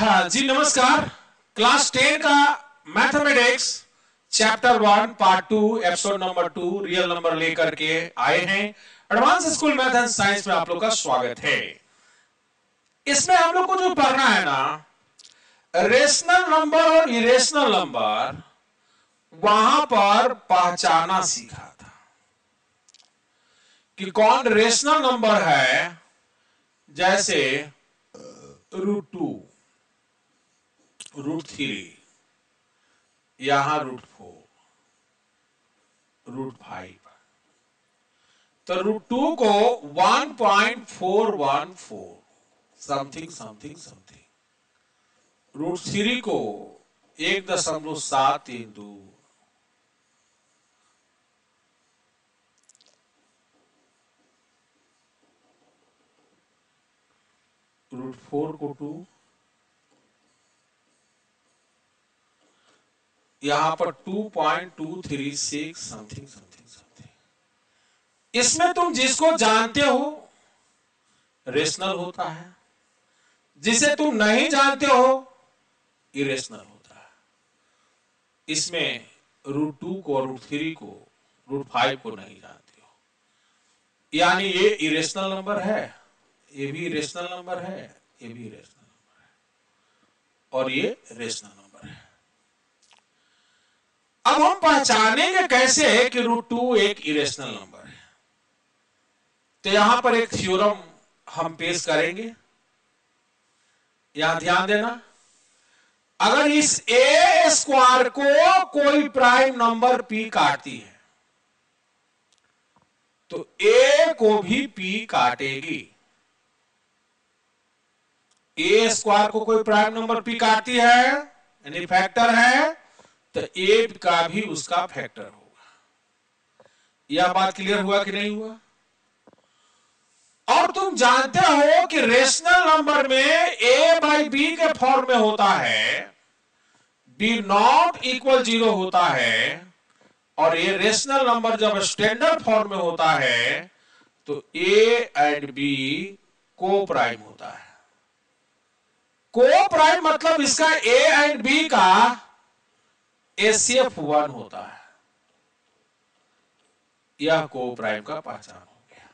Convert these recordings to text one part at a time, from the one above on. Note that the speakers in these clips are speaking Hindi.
हाँ जी नमस्कार। क्लास टेन का mathematics, chapter one, part two, episode number two, real number लेकर के आए हैं। Advance school math and science में आप लोग का स्वागत है। इसमें हम लोग को जो पढ़ना है ना रेशनल नंबर और इरेशनल नंबर वहाँ पर पहचाना सीखा था। कि कौन रेशनल नंबर है, जैसे रूट टू रूट थ्री यहाँ रूट फोर रूट फाइव तो रूट टू को one point four one four something something something root three को एक दशमलव सात तीन दो. रूट फोर को टू यहाँ पर two point two three six something something something इसमें तुम जिसको जानते हो रेशनल होता है। जिसे तुम नहीं जानते हो इरेशनल होता है। इसमें रूट टू को रूट थ्री को रूट फाइव को नहीं जानते हो। यानी ये इरेशनल नंबर है, ये भी रेशनल नंबर है, ये भी रेशनल नंबर है। और ये रेशनल अब हम पहचानेंगे कैसे है कि रूट टू एक इरेशनल नंबर है। तो यहाँ पर एक थ्योरम हम पेश करेंगे। यहाँ ध्यान देना अगर इस ए स्क्वायर को कोई प्राइम नंबर पी काटती है तो ए को भी पी काटेगी। ए स्क्वायर को कोई प्राइम नंबर पी काटती है यानी फैक्टर है तो ए का भी उसका फैक्टर होगा। यह बात क्लियर हुआ कि नहीं हुआ? और तुम जानते हो कि रेशनल नंबर में ए बाई बी के फॉर्म में होता है बी नॉट इक्वल ज़ीरो होता है, और ये रेशनल नंबर जब स्टैंडर्ड फॉर्म में होता है तो ए एंड बी को प्राइम होता है। को प्राइम मतलब इसका ए एंड बी का एसीएफ वन होता है। यह को प्राइम का पहचान हो गया।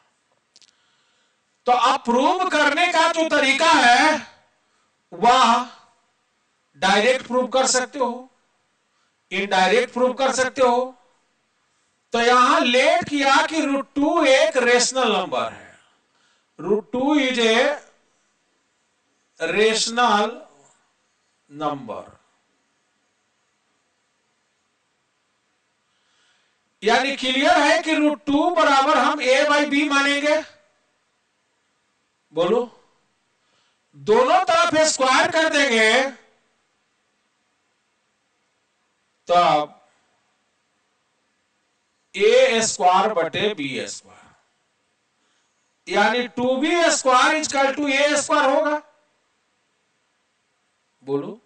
तो आप प्रूव करने का जो तरीका है, वह डायरेक्ट प्रूव कर सकते हो, इनडायरेक्ट प्रूव कर सकते हो। तो यहाँ लेट किया कि रूट टू एक रेशनल नंबर है। Root two is a rational number यानी क्लियर है कि रूट टू बराबर हम ए बाई बी मानेंगे? बोलो। दोनों तरफ़ स्क्वायर कर देंगे तो अब ए स्क्वायर बटे बी स्क्वायर यानी two B square is equal to A square होगा। बोलो।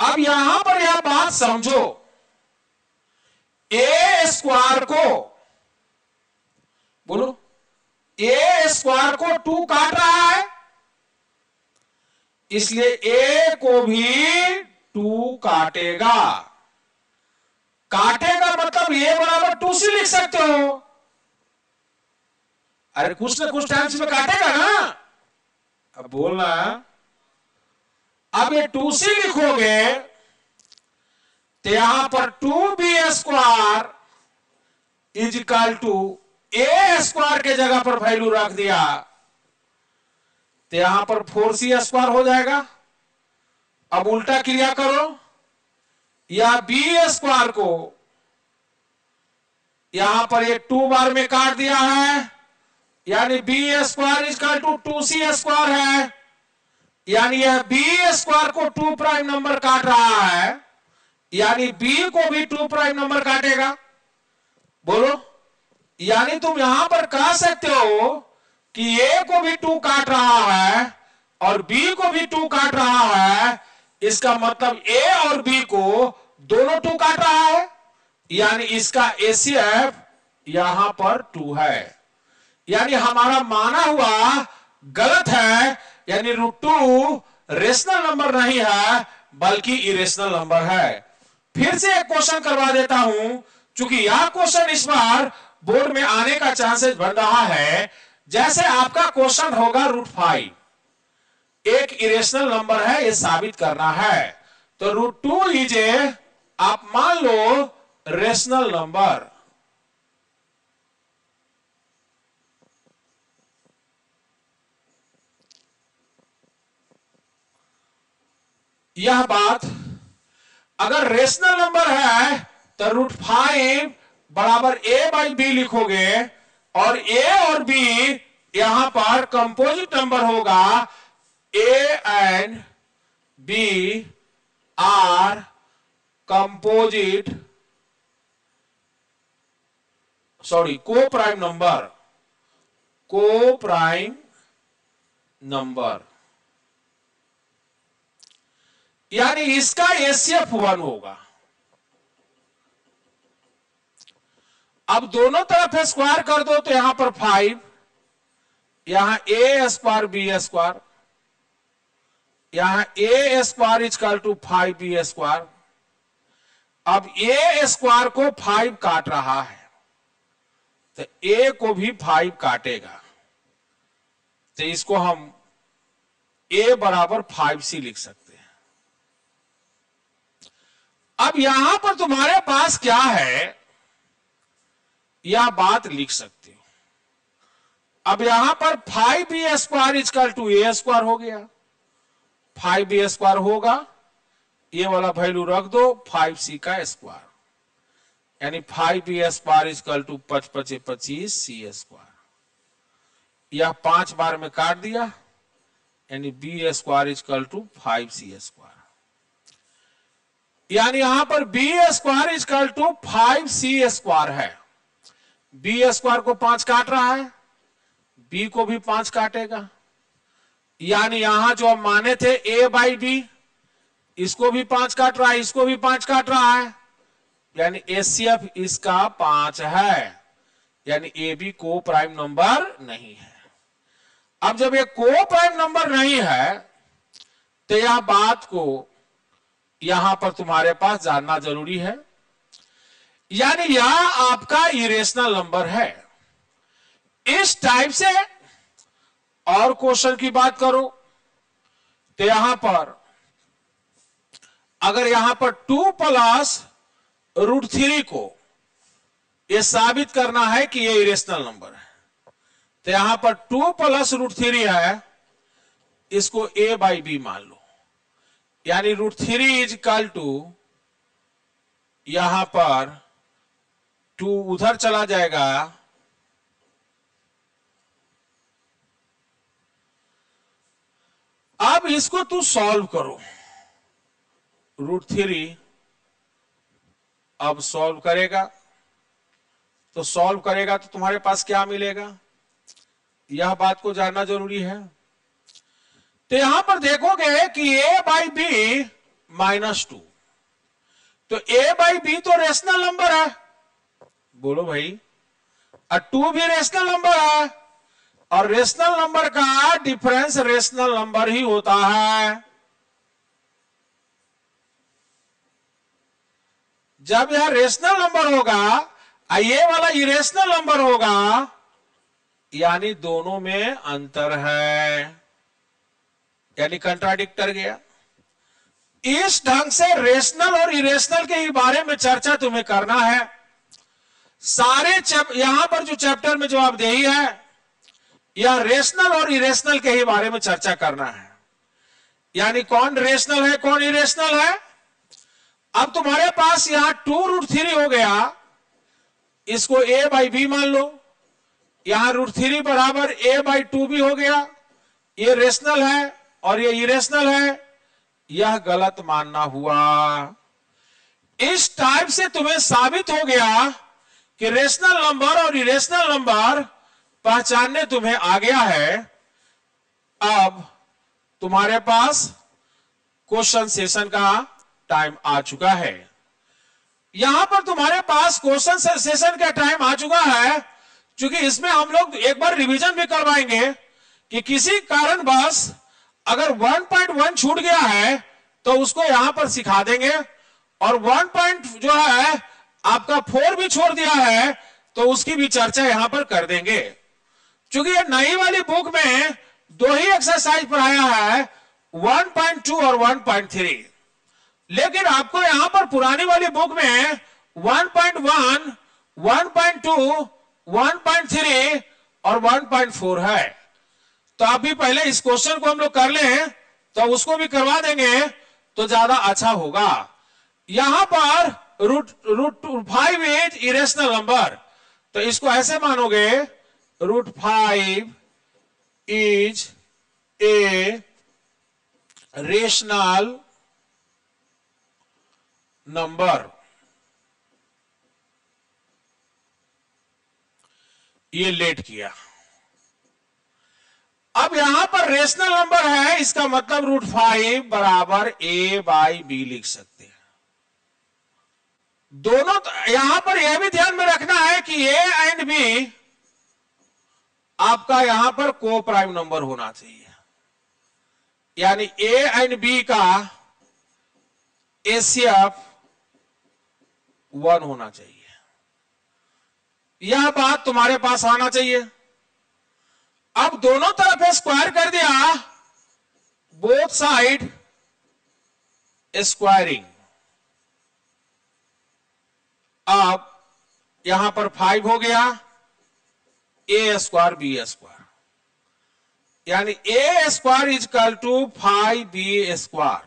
अब यहाँ पर यह बात समझो। ए स्क्वायर को, बोलो ए स्क्वायर को टू काट रहा है। इसलिए ए को भी टू काटेगा। काटेगा मतलब ए बराबर टू सी लिख सकते हो। अरे कुछ ना कुछ टाइम में काटेगा ना। अब बोलना, अब ये टू सी लिखोगे तो यहाँ पर two B square is equal to A square के जगह पर वैल्यू रख दिया तो यहाँ पर फोर सी स्क्वायर हो जाएगा। अब उल्टा क्रिया करो, या बी स्क्वायर को यहाँ पर ये टू बार में काट दिया है, यानी B square is equal to two C square है, यानी यह बी स्क्वायर को टू प्राइम नंबर काट रहा है। यानी बी को भी टू प्राइम नंबर काटेगा। बोलो। यानी तुम यहाँ पर कह सकते हो कि ए को भी टू काट रहा है और बी को भी टू काट रहा है। इसका मतलब ए और बी को दोनों टू काट रहा है। यानी इसका एसीएफ यहाँ पर टू है। यानी हमारा माना हुआ गलत है। यानी रूट टू रेशनल नंबर नहीं है, बल्कि इरेशनल नंबर है। फिर से एक क्वेश्चन करवा देता हूँ क्योंकि यह क्वेश्चन इस बार बोर्ड में आने का चांसेस बन रहा है, जैसे आपका क्वेश्चन होगा रूट फाइव। एक इरेशनल नंबर है, ये साबित करना है। तो रूट टू लीजिए, आप मान लो रेशनल नंबर यह बात अगर रेशनल नंबर है तो रूट फाइव बराबर ए बाई बी लिखोगे, और ए और बी यहाँ पर कंपोजिट नंबर होगा A and B are composite sorry coprime number coprime number यानी इसका एसीएफ वन होगा। अब दोनों तरफ़ स्क्वायर कर दो तो यहाँ पर फाइव यहाँ ए स्क्वायर बी स्क्वायर यहाँ A square is equal to five B square अब ए स्क्वायर को फाइव काट रहा है तो ए को भी फाइव काटेगा। तो इसको हम ए बराबर फाइव सी लिख सकते अब यहाँ पर तुम्हारे पास क्या है? यह बात लिख सकते हो। अब यहाँ पर five B square is equal to A square हो गया। फाइव बी स्क्वायर होगा। ये वाला वैल्यू रख दो, फाइव सी का स्क्वायर। यानी five B square is equal to पच पचे पच्चीस सी स्क्वायर। यह पाँच बार में काट दिया। यानी B square is equal to five C square. यानी यहाँ पर B square is equal to five C square है। बी स्क्वायर को पाँच काट रहा है। बी को भी पाँच काटेगा। यानी यहाँ जो हम माने थे ए बाई बी इसको भी पाँच काट रहा है, इसको भी पाँच काट रहा है। यानी एसीएफ इसका पाँच है। यानी A B coprime number नहीं है। अब जब ये को प्राइम नंबर नहीं है तो यह बात को यहाँ पर तुम्हारे पास जानना ज़रूरी है। यानी यह आपका इरेशनल नंबर है। इस टाइप से और क्वेश्चन की बात करो। तो यहाँ पर, अगर यहाँ पर टू प्लस रूट थ्री को यह साबित करना है कि यह इरेशनल नंबर है। तो यहाँ पर टू प्लस रूट थ्री है, इसको ए बाई बी मान यानी root three is equal to यहाँ पर टू उधर चला जाएगा। अब इसको तू सॉल्व करो। रूट थ्री अब सॉल्व करेगा। तो सॉल्व करेगा तो तुम्हारे पास क्या मिलेगा? यह बात को जानना ज़रूरी है। तो यहाँ पर देखोगे कि A by B minus two तो ए बाई बी तो रेशनल नंबर है। बोलो भाई। और टू भी रेशनल नंबर है। और रेशनल नंबर का डिफरेंस रेशनल नंबर ही होता है। जब यह रेशनल नंबर होगा ये वाला इरेशनल नंबर होगा, यानी दोनों में अंतर है। यानी कंट्राडिक्टर गया। इस ढंग से रेशनल और इरेशनल के ही बारे में चर्चा तुम्हें करना है। सारे यहाँ पर जो चैप्टर में जो आप दे है यह रेशनल और इरेशनल के ही बारे में चर्चा करना है। यानी कौन रेशनल है, कौन इरेशनल है? अब तुम्हारे पास यहाँ टू रूट थ्री हो गया। इसको ए बाई बी मान लो। यहाँ रूट थ्री बराबर ए बाई टू भी हो गया। ये रेशनल है। और ये इरेशनल है। यह गलत मानना हुआ। इस टाइप से तुम्हें साबित हो गया कि रेशनल नंबर और इरेशनल नंबर पहचानने तुम्हें आ गया है। अब तुम्हारे पास क्वेश्चन सेशन का टाइम आ चुका है। यहाँ पर तुम्हारे पास क्वेश्चन सेशन का टाइम आ चुका है, क्योंकि इसमें हम लोग एक बार रिवीजन भी करवाएँगे कि किसी कारण बस अगर 1.1 छूट गया है तो उसको यहाँ पर सिखा देंगे। और 1 पॉइंट जो है आपका फोर भी छोड़ दिया है तो उसकी भी चर्चा यहाँ पर कर देंगे। क्योंकि ये नई वाली बुक में दो ही एक्सरसाइज पढ़ाया है 1.2 और 1.3 लेकिन आपको यहाँ पर पुरानी वाली बुक में 1.1, 1.2, 1.3 और 1.4 है। तो आप भी पहले इस क्वेश्चन को हम लोग कर लें तो उसको भी करवा देंगे तो ज़्यादा अच्छा होगा। यहाँ पर root root five is irrational number तो इसको ऐसे मानोगे root five is a rational number ये लेट किया। अब यहाँ पर रेशनल नंबर है, इसका मतलब रूट फाइव बराबर ए बाई बी लिख सकते हैं। दोनों यहाँ पर यह भी ध्यान में रखना है कि ए एंड बी आपका यहाँ पर को प्राइम नंबर होना चाहिए। यानी ए एंड बी का एसीएफ वन होना चाहिए। यह बात तुम्हारे पास आना चाहिए। अब दोनों तरफ़ स्क्वायर कर दिया। बोथ साइड स्क्वायरिंग अब यहाँ पर फाइव हो गया। ए स्क्वायर बी स्क्वायर यानी A square is equal to five B square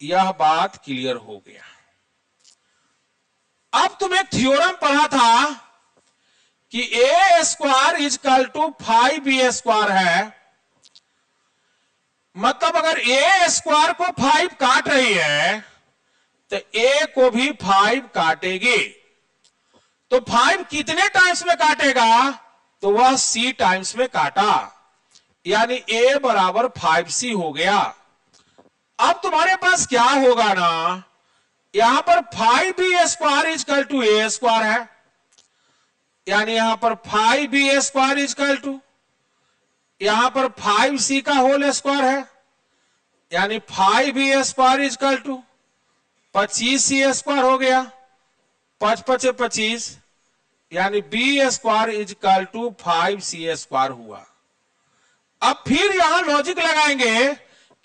यह बात क्लियर हो गया। अब तुम एक थ्योरम पढ़ा था। कि A square is equal to five B square है। मतलब अगर ए स्क्वायर को फाइव काट रही है तो ए को भी फाइव काटेगी। तो फाइव कितने टाइम्स में काटेगा? तो वह सी टाइम्स में काटा। यानी ए बराबर फाइव सी हो गया। अब तुम्हारे पास क्या होगा ना? यहाँ पर five B square is equal to A square है। यानी यहाँ पर five B square is equal to, यहाँ पर फाइव सी का होल स्क्वायर है, यानी five B square is equal to, पच्चीस सी स्क्वायर हो गया, पच पचे पच्चीस, यानी B square is equal to five C square हुआ। अब फिर यहाँ लॉजिक लगाएँगे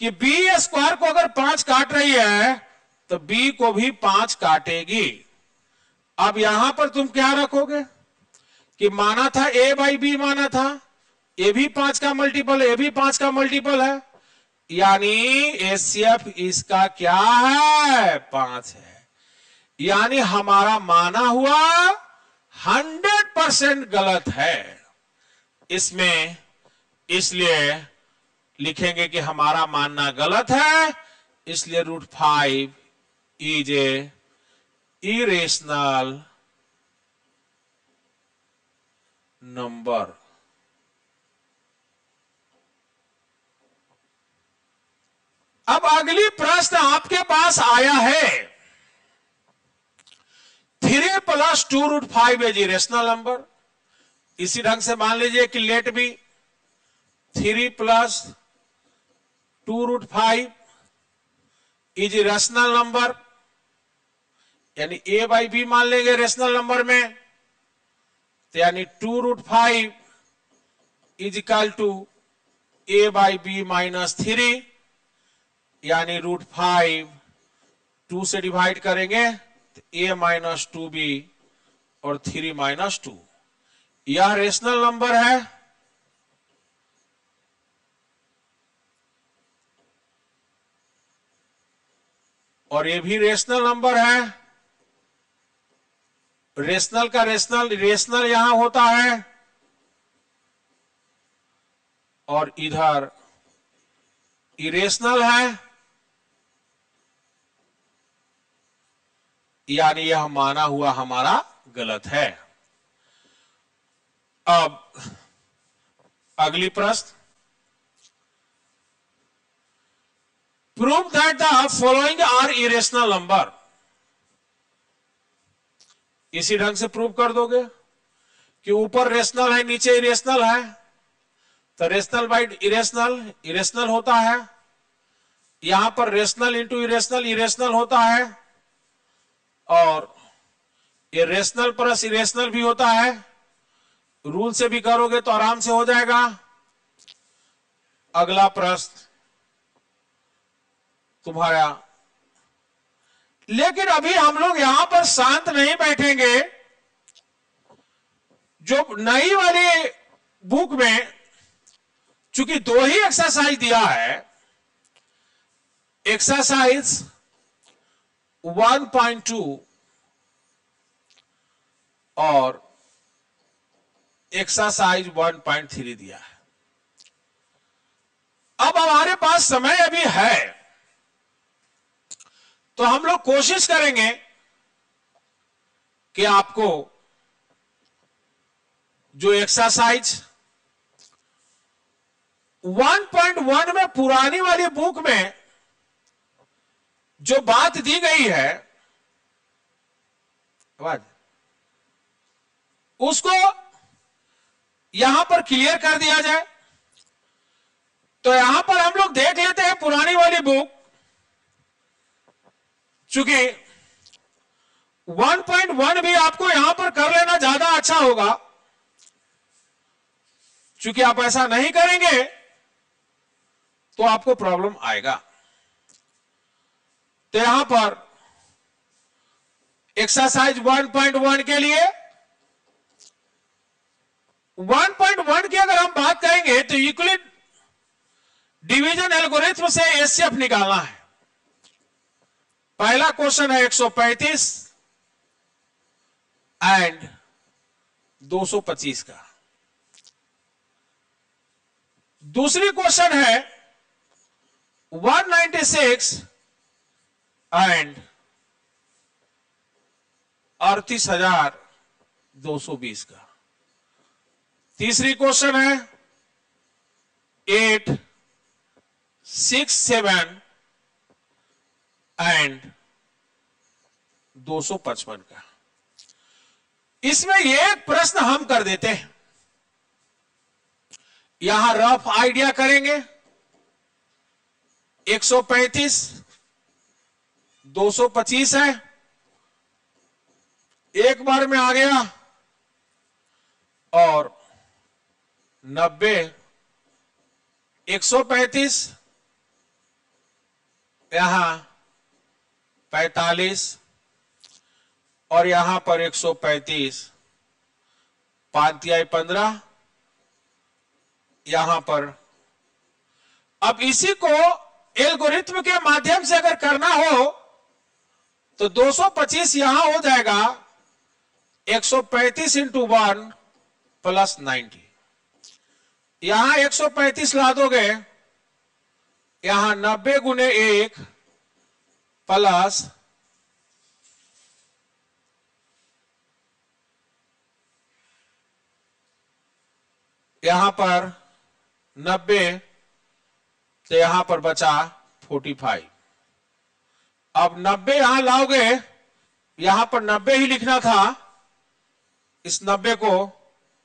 कि बी स्क्वायर को अगर पाँच काट रही है तो बी को भी पाँच काटेगी। अब यहाँ पर तुम क्या रखोगे? कि माना था ए बाई बी माना था। ए भी पाँच का मल्टीपल ए भी पाँच का मल्टीपल है। यानी एसीएफ इसका क्या है? पाँच है। यानी हमारा माना हुआ हंड्रेड परसेंट गलत है। इसमें इसलिए लिखेंगे कि हमारा मानना गलत है। इसलिए root five is a irrational number. अब अगली प्रश्न आपके पास आया है। Three plus two root five as irrational number इसी ढंग से मान लीजिए कि let be three plus two root five is rational number यानी ए बाई बी मान लेंगे रेशनल नंबर में। तो यानी two root five is equal to A by B minus three, यानी रूट फाइव टू से डिवाइड करेंगे तो ए माइनस टू बी और थ्री माइनस टू। यह रेशनल नंबर है। और ये भी रेशनल नंबर है। रेशनल का रेशनल रेशनल यहाँ होता है। और इधर इरेशनल है। यानी यह माना हुआ हमारा गलत है। अब, अगली प्रश्न। Prove that the following are irrational number इसी ढंग से प्रूव कर दोगे कि ऊपर रेशनल है, नीचे इरेशनल है? तो रेशनल बाइट इरेशनल इरेशनल होता है। यहाँ पर रेशनल इंटू इरेशनल इरेशनल होता है। और ये रेशनल प्लस इरेशनल भी होता है। रूल से भी करोगे तो आराम से हो जाएगा। अगला प्रश्न, तुम्हारा लेकिन अभी हम लोग यहाँ पर शांत नहीं बैठेंगे। जो नई वाली बुक में चूँकि दो ही एक्सरसाइज दिया है एक्सरसाइज 1.2 और एक्सरसाइज 1.3 दिया है। अब हमारे पास समय अभी है। तो हम लोग कोशिश करेंगे कि आपको जो एक्सरसाइज 1.1 में पुरानी वाली बुक में जो बात दी गई है, आवाज़, उसको यहाँ पर क्लियर कर दिया जाए। तो यहाँ पर हम लोग देख लेते हैं पुरानी वाली बुक चूँकि 1.1 भी आपको यहाँ पर कर लेना ज़्यादा अच्छा होगा। चूँकि आप ऐसा नहीं करेंगे तो आपको प्रॉब्लम आएगा। तो यहाँ पर एक्सरसाइज 1.1 के लिए 1.1 की अगर हम बात करेंगे तो यूक्लिड डिवीज़न एल्गोरिथम से एसएफ निकालना है। पहला क्वेश्चन है 135 एंड 225 का। दूसरी क्वेश्चन है 196 एंड अड़तीस हज़ार दो सौ बीस का। तीसरी क्वेश्चन है एट सिक्स सेवन एंड दो सौ पचपन का। इसमें एक प्रश्न हम कर देते हैं। यहाँ रफ आइडिया करेंगे। 135 225 है। एक बार में आ गया। और 90 135 यहाँ 45 और यहाँ पर एक 135 पाँच तिहाई पंद्रह, यहाँ पर। अब इसी को एल्गोरिथम के माध्यम से अगर करना हो तो 225 यहाँ हो जाएगा। 135 सौ पैंतीस इंटू वन प्लस नाइन्टी यहाँ 135 ला दोगे, यहाँ 90 गुने एक प्लस यहाँ पर 90 तो यहाँ पर बचा 45 अब 90 यहाँ लाओगे, यहाँ पर 90 ही लिखना था। इस 90 को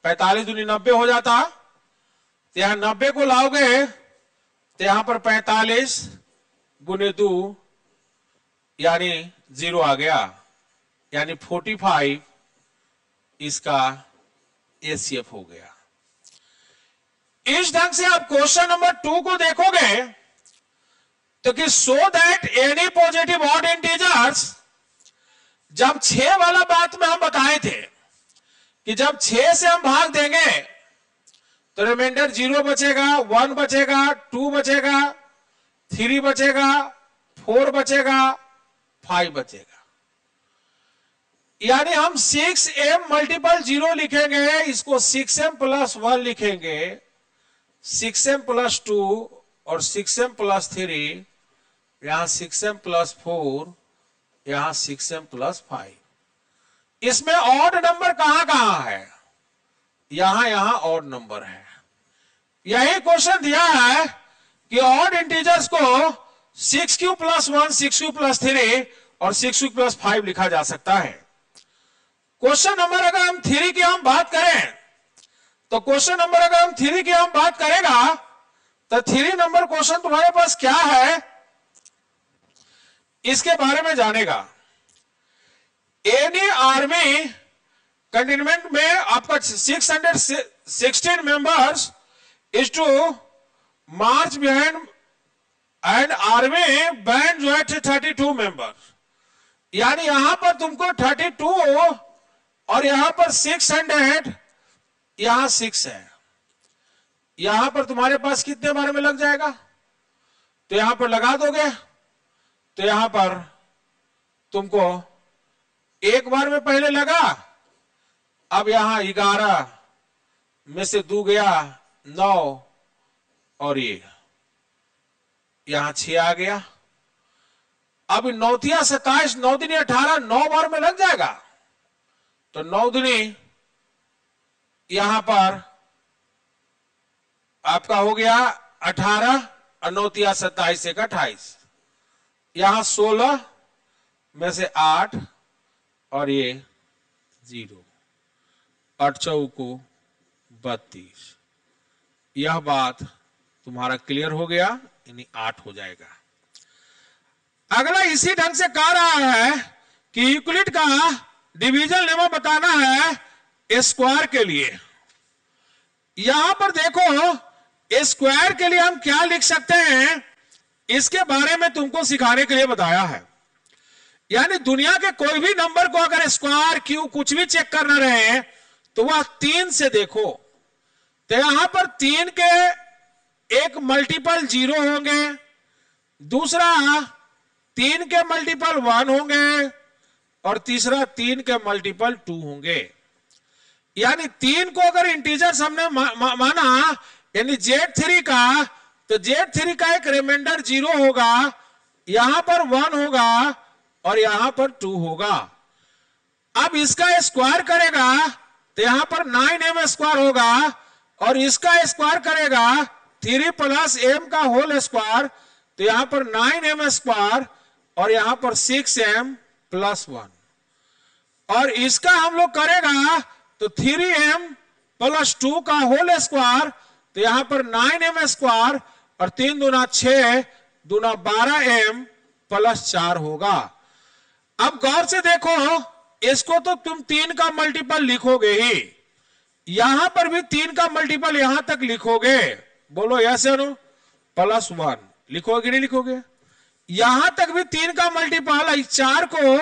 45 दूनी 90 हो जाता। तो यहाँ 90 को लाओगे तो यहाँ पर 45 गुने दो यानी ज़ीरो आ गया, यानी 45 इसका एसीएफ हो गया। इस ढंग से आप क्वेश्चन नंबर टू को देखोगे तो कि so that any positive odd integers जब छह वाला बात में हम बताए थे, कि जब छह से हम भाग देंगे तो रिमाइंडर ज़ीरो बचेगा वन बचेगा टू बचेगा थ्री बचेगा फोर बचेगा फाइव बचेगा। यानी हम सिक्स एम मल्टीपल ज़ीरो लिखेंगे, इसको सिक्स एम प्लस वन लिखेंगे। सिक्स एम प्लस टू और सिक्स एम प्लस थ्री यहाँ सिक्स एम प्लस फोर यहाँ सिक्स एम प्लस फाइव इसमें ऑड नंबर कहाँ कहाँ है? यहाँ यहाँ ऑड नंबर है। यही क्वेश्चन दिया है कि ऑड इंटीजर्स को six Q plus one, six Q plus three और सिक्स क्यू प्लस फाइव लिखा जा सकता है। क्वेश्चन नंबर अगर हम थ्री की हम बात करें तो क्वेश्चन नंबर अगर हम थ्री की हम बात करेगा तो थ्री नंबर क्वेश्चन तुम्हारे पास क्या है, इसके बारे में जानेगा। एनी आर्मी कंटेनमेंट में आपका 616 members is two March behind and army band जो है थर्टी टू मेंबर। यानी यहाँ पर तुमको थर्टी टू और यहाँ पर सिक्स हंड्रेड, यहाँ सिक्स है। यहाँ पर तुम्हारे पास कितने बार में लग जाएगा? तो यहाँ पर लगा दोगे। तो यहाँ पर तुमको एक बार में पहले लगा, अब यहाँ ग्यारह में से दो गया नौ और ये यहाँ छह आ गया। अब नौतिया सत्ताईस नौ दिन अठारह, नौ बार में लग जाएगा। तो नौ दिनी यहाँ पर आपका हो गया अठारह, और नौतिया सत्ताईस एक अट्ठाईस। यहाँ सोलह में से आठ, और ये ज़ीरो। आठ चौको बत्तीस। यह बात तुम्हारा क्लियर हो गया। यानी आठ हो जाएगा। अगला इसी ढंग से कह रहा है कि यूक्लिड का डिवीज़न लेवल बताना है स्क्वायर के लिए। यहाँ पर देखो, स्क्वायर के लिए हम क्या लिख सकते हैं, इसके बारे में तुमको सिखाने के लिए बताया है। यानी दुनिया के कोई भी नंबर को अगर स्क्वायर, क्यू कुछ भी चेक करना रहे तो वह तीन से देखो। तो यहाँ पर तीन के एक मल्टीपल ज़ीरो होंगे दूसरा तीन के मल्टीपल वन होंगे और तीसरा तीन के मल्टीपल टू होंगे। यानी तीन को अगर इंटीजर्स हमने मा, मा, माना यानी जेड थ्री का तो जेड थ्री का एक रिमाइंडर ज़ीरो होगा यहाँ पर वन होगा और यहाँ पर टू होगा। अब इसका स्क्वायर करेगा तो यहाँ पर नाइन एम स्क्वायर होगा और इसका स्क्वायर करेगा थ्री प्लस एम का होल स्क्वायर तो यहाँ पर नाइन एम स्क्वायर और यहाँ पर सिक्स एम प्लस वन और इसका हम लोग करेगा तो थ्री एम प्लस टू का होल स्क्वायर तो यहाँ पर नाइन एम स्क्वायर और तीन दुना छ दुना बारह एम प्लस चार होगा. अब गौर से देखो, इसको तो तुम तीन का मल्टीपल लिखोगे ही. यहाँ पर भी तीन का मल्टीपल यहाँ तक लिखोगे. बोलो, यस या नो? Plus one. लिखोगे, नहीं लिखोगे? यहाँ तक भी तीन का मल्टीपल चार को,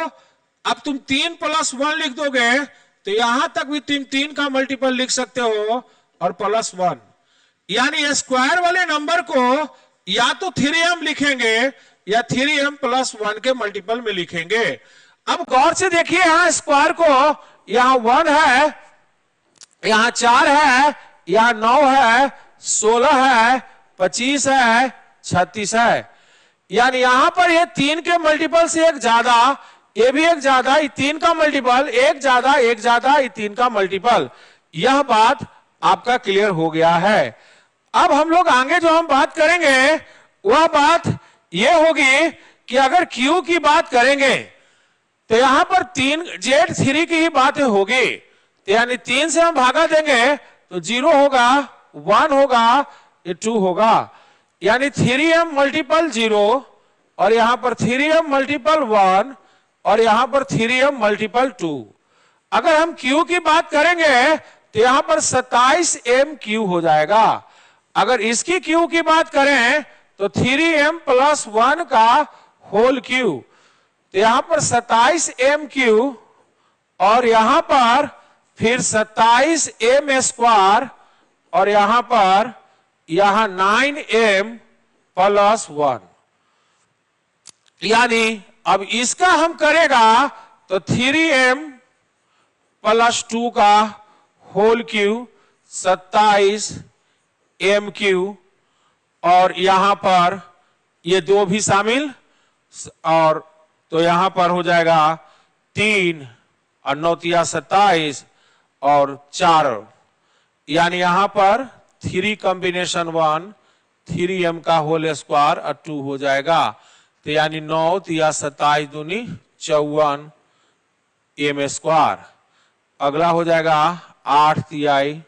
अब तुम तीन प्लस वन लिख दोगे तो यहाँ तक भी तुम तीन का मल्टीपल लिख सकते हो, और प्लस वन। यानी स्क्वायर वाले नंबर को, या तो थ्री एम लिखेंगे, या थ्री एम प्लस वन के मल्टीपल में लिखेंगे। अब गौर से देखिए, यहाँ स्क्वायर को, यहाँ वन है, यहाँ चार है, यहाँ नौ है सोलह है, पच्चीस है, छत्तीस है। यानी यहाँ पर ये तीन के मल्टीपल से एक ज़्यादा, ये भी एक ज़्यादा, ये तीन का मल्टीपल एक ज़्यादा एक ज़्यादा, ये तीन का मल्टीपल यह बात आपका क्लियर हो गया है। अब हम लोग आगे जो हम बात करेंगे, वह बात यह होगी कि अगर क्यू की बात करेंगे तो यहाँ पर तीन जेड थ्री की ही बात होगी। तो यानी तीन से हम भागा देंगे तो ज़ीरो होगा। वन होगा, ये टू होगा। यानी थ्री एम मल्टीपल ज़ीरो और यहाँ पर थ्री एम मल्टीपल वन और यहाँ पर थ्री एम मल्टीपल टू अगर हम क्यू की बात करेंगे तो यहाँ पर सत्ताईस एम क्यू हो जाएगा। अगर इसकी क्यू की बात करें तो थ्री एम प्लस वन का होल क्यू तो यहाँ पर सत्ताईस एम क्यू और यहाँ पर फिर सत्ताईस एम स्क्वायर और यहाँ पर, यहाँ नाइन एम प्लस वन यानी, अब इसका हम करेगा तो थ्री एम प्लस टू का होल क्यू सत्ताईस एम क्यू और यहाँ पर ये दो भी शामिल, और तो यहाँ पर हो जाएगा तीन, और नौतिया सत्ताईस, और चार। यानी यहाँ पर three combination one three M का होल स्क्वायर और टू हो जाएगा। तो यानी नौ, तिया सत्ताईस दूनी, चौवन एम स्क्वायर अगला हो जाएगा आठ तिहाई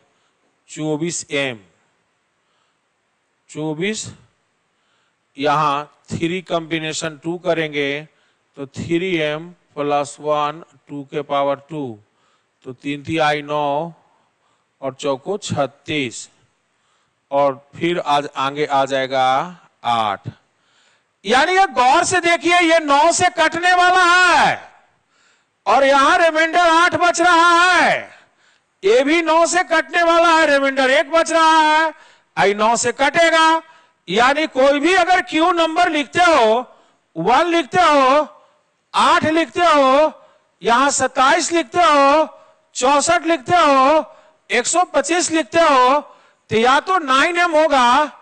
चौबीस एम चौबीस, यहाँ थ्री कॉम्बिनेशन टू करेंगे तो three M plus one two के पावर टू तो तीन आई नौ और चौको छत्तीस। और फिर आज आगे आ जाएगा आठ। यानी ये गौर से देखिए, ये नौ से कटने वाला है। और यहाँ रिमाइंडर आठ बच रहा है। ये भी नौ से कटने वाला है रिमाइंडर एक बच रहा है। आई नौ से कटेगा। यानी कोई भी अगर क्यू नंबर लिखते हो वन लिखते हो, आठ लिखते हो, यहाँ सत्ताईस लिखते हो, चौसठ लिखते हो 125 लिखते हो तो या तो नाइन एम होगा,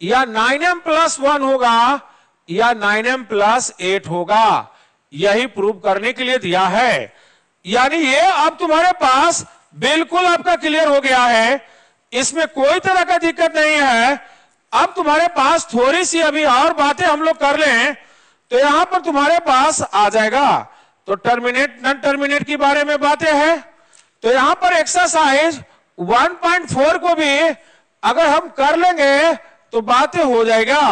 या नाइन एम प्लस वन होगा, या नाइन एम प्लस एट होगा। यही प्रूव करने के लिए दिया है। यानी ये अब तुम्हारे पास बिल्कुल आपका क्लियर हो गया है। इसमें कोई तरह का दिक्कत नहीं है। अब तुम्हारे पास थोड़ी सी अभी और बातें हम लोग कर लें तो यहाँ पर तुम्हारे पास आ जाएगा। तो टर्मिनेट, नॉन टर्मिनेट के बारे में बातें हैं। तो यहाँ पर एक्सरसाइज 1.4 को भी अगर हम कर लेंगे तो बातें हो जाएगा।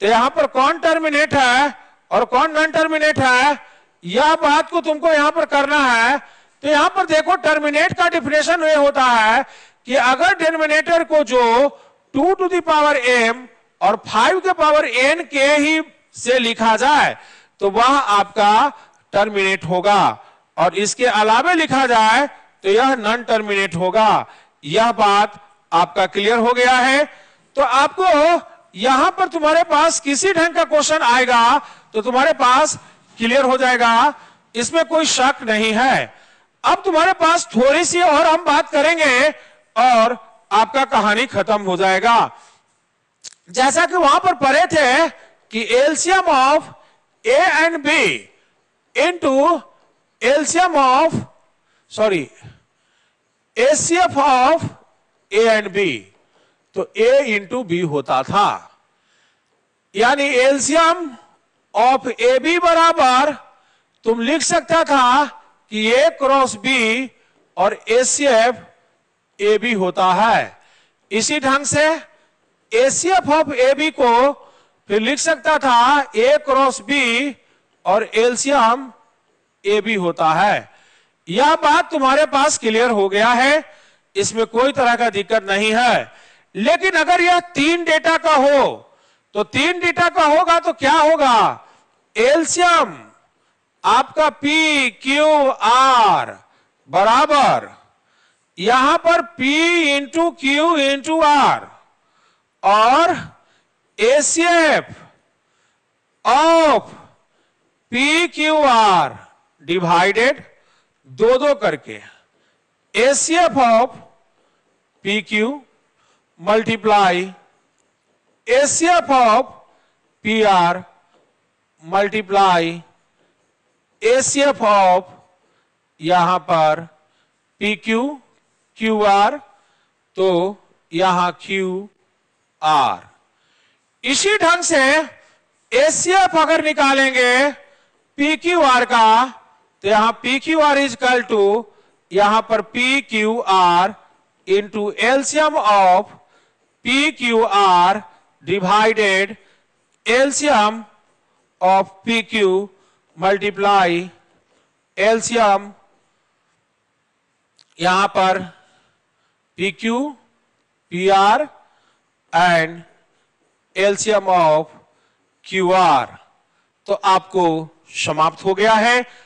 तो यहाँ पर कौन टर्मिनेट है और कौन नॉन टर्मिनेट है, यह बात को तुमको यहाँ पर करना है। तो यहाँ पर देखो, टर्मिनेट का डिफिनेशन ये होता है कि अगर टर्मिनेटर को जो two to the power M और फाइव के पावर एन के ही से लिखा जाए तो वह आपका टर्मिनेट होगा। और इसके अलावे लिखा जाए तो यह नॉन टर्मिनेट होगा। यह बात आपका क्लियर हो गया है। तो आपको यहाँ पर तुम्हारे पास किसी ढंग का क्वेश्चन आएगा तो तुम्हारे पास क्लियर हो जाएगा। इसमें कोई शक नहीं है। अब तुम्हारे पास थोड़ी सी और हम बात करेंगे और आपका कहानी खत्म हो जाएगा। जैसा कि वहाँ पर पढ़े थे कि LCM of A and B into LCM of sorry HCF of A and B तो ए इंटू बी होता था। यानी एल्सियम ऑफ़ ए बी बराबर तुम लिख सकता था कि ए क्रॉस बी और एसीएफ ए बी होता है। इसी ढंग से एसीएफ ऑफ़ ए बी को फिर लिख सकता था ए क्रॉस बी और एल्सियम ए बी होता है। यह बात तुम्हारे पास क्लियर हो गया है, इसमें कोई तरह का दिक्कत नहीं है। लेकिन अगर यह तीन डेटा का हो तो तीन डेटा का होगा तो क्या होगा? एल्सियम आपका पी क्यू आर बराबर। यहाँ पर P into Q into R और HCF of P Q R divided दो दो करके। HCF of P Q multiply HCF of P R multiply HCF of यहाँ पर पी क्यू क्यू आर तो यहाँ क्यू आर इसी ढंग से एसीएफ अगर निकालेंगे पी क्यू आर का तो यहाँ P Q R is equal to यहाँ पर P Q R into LCM of P Q R divided LCM of P Q multiply LCM यहाँ पर P Q P R and LCM of Q R तो आपको समाप्त हो गया है।